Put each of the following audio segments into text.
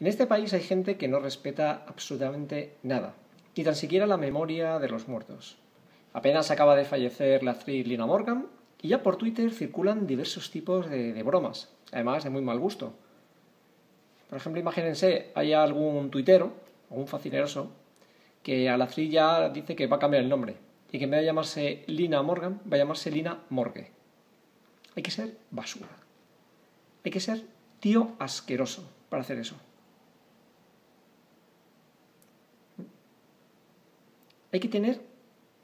En este país hay gente que no respeta absolutamente nada, ni tan siquiera la memoria de los muertos. Apenas acaba de fallecer la actriz Lina Morgan y ya por Twitter circulan diversos tipos de, bromas, además de muy mal gusto. Por ejemplo, imagínense, hay algún tuitero un facineroso que a la actriz ya dice que va a cambiar el nombre y que en vez de llamarse Lina Morgan va a llamarse Lina Morgue. Hay que ser basura. Hay que ser tío asqueroso para hacer eso. Hay que tener,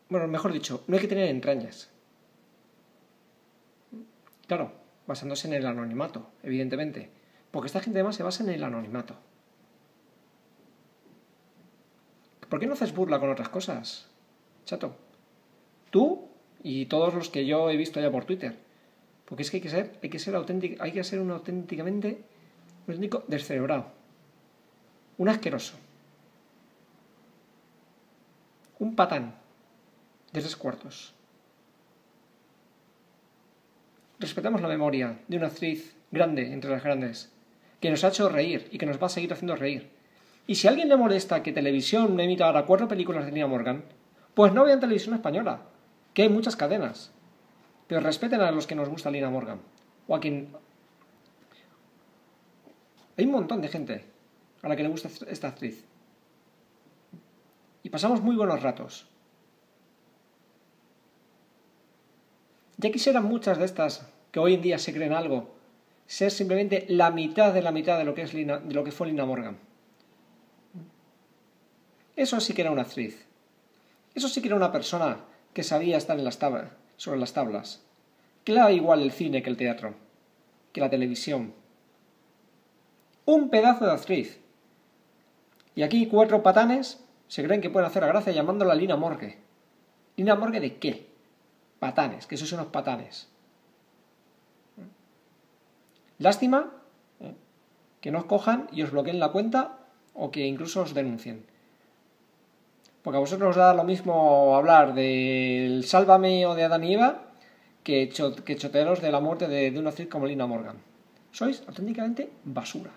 bueno, mejor dicho, no hay que tener entrañas. Claro, basándose en el anonimato, evidentemente. Porque esta gente además se basa en el anonimato. ¿Por qué no haces burla con otras cosas, chato? Tú y todos los que yo he visto ya por Twitter. Porque es que hay que ser, hay que ser auténtico, hay que ser un auténticamente un auténtico descerebrado. Un asqueroso un patán de tres cuartos. Respetamos la memoria de una actriz grande entre las grandes, que nos ha hecho reír y que nos va a seguir haciendo reír. Y si a alguien le molesta que televisión emita ahora cuatro películas de Lina Morgan, pues no vean televisión española, que hay muchas cadenas. Pero respeten a los que nos gusta Lina Morgan. O a quien... Hay un montón de gente a la que le gusta esta actriz y pasamos muy buenos ratos. Ya quisieran muchas de estas que hoy en día se creen algo ser simplemente la mitad de la mitad de lo que, es Lina, de lo que fue Lina Morgan. Eso sí que era una actriz. Eso sí que era una persona que sabía estar en las sobre las tablas. Que le da igual el cine que el teatro, que la televisión. Un pedazo de actriz. Y aquí cuatro patanes se creen que pueden hacer la gracia llamándola Lina Morgue. ¿Lina Morgue de qué? Patanes, que esos son los patanes. Lástima ¿eh? que no os cojan y os bloqueen la cuenta o que incluso os denuncien. Porque a vosotros os da lo mismo hablar del Sálvame o de Adán y Eva que, chotearos de la muerte de, de una actriz como Lina Morgan. Sois auténticamente basura.